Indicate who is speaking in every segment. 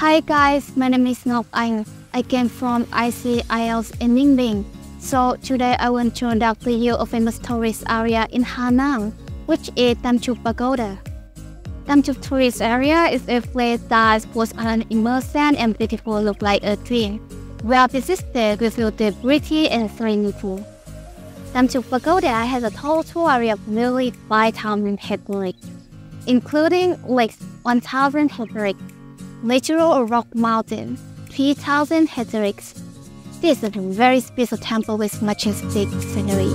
Speaker 1: Hi guys, my name is Ngọc Anh. I came from ICILS in Ninh So today I want to conduct to you a famous tourist area in Hà which is Tam Chúc Pagoda. Tam tourist area is a place that was an immersion and beautiful look like a dream. Where visited we feel the beauty and serenity. Tam Chúc Pagoda has a total area of nearly 5,000 hectares, including lakes 1,000 hectares, natural rock mountain 3,000 hectares. This is a very special temple with majestic scenery.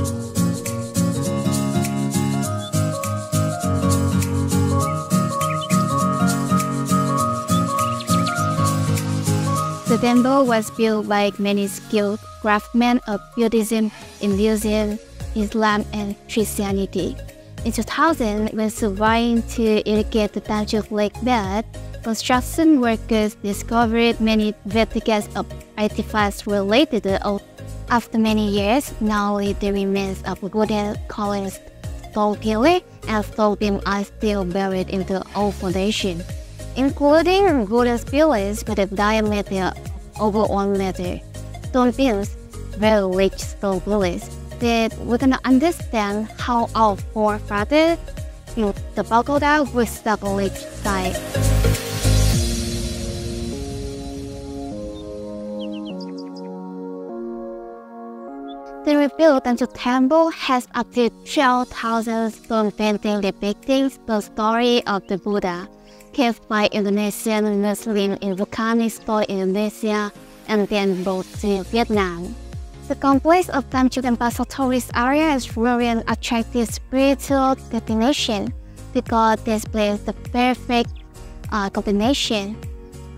Speaker 1: The temple was built by many skilled craftsmen of Buddhism, Hinduism, Islam, and Christianity. In 2000, when surveying to irrigate the Tam Lake bed, construction workers discovered many vertices of artifacts related to old. After many years, now the remains of golden stone pillar and stone beam are still buried in the old foundation including golden pillars with a diameter over 1 meter. Stone beams, very rich stone pillars, that we're gonna understand how our forefathers built the pagoda with the village side. The rebuilt and the temple has up to 12,000 stone paintings depicting the story of the Buddha kept by Indonesian Muslims in volcanic soil Indonesia and then brought to Vietnam. The complex of and Pasal tourist area is really an attractive spiritual destination because this place the perfect uh, combination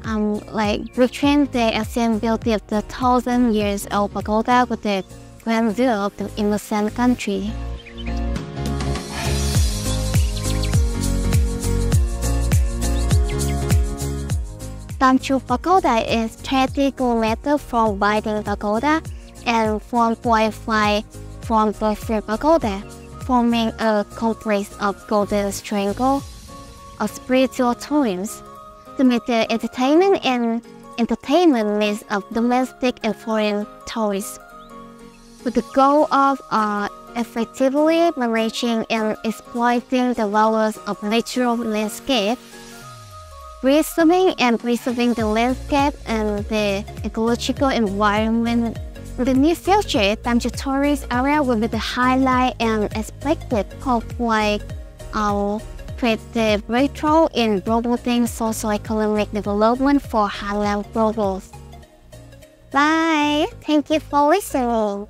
Speaker 1: um, like between the ancient beauty of the thousand years old pagoda with the grandeur in the innocent country. Tam Chúc Pagoda is 30 kilometers from Bái Đính Pagoda and 1.5 from Berkshire Pagoda, forming a complex of golden triangle of spiritual meet the entertainment and entertainment needs of domestic and foreign tourists. With the goal of uh, effectively managing and exploiting the values of natural landscape, preserving and preserving the landscape and the ecological environment. In the near future, Tam Chúc tourist area will be the highlight and expected of like our create the breakthrough in promoting socio-economic development for Nang progress. Bye! Thank you for listening.